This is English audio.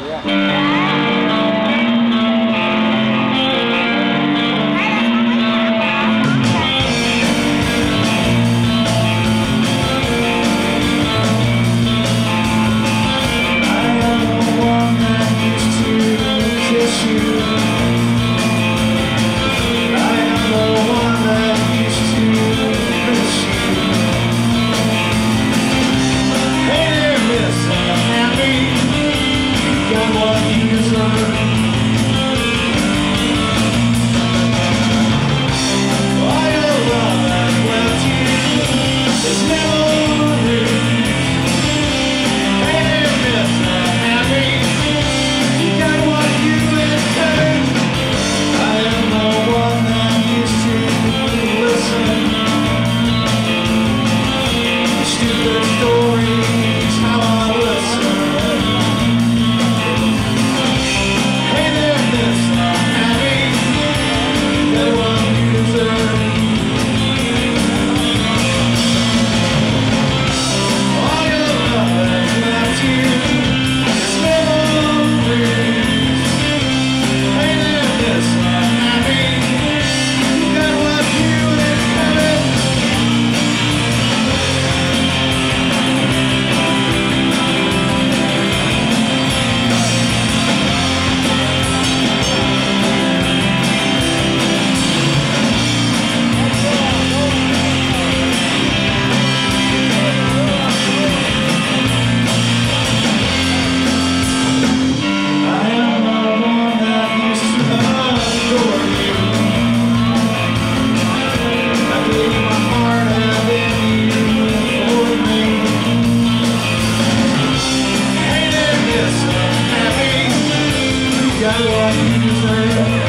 Yeah. Mm. Got what you deserve.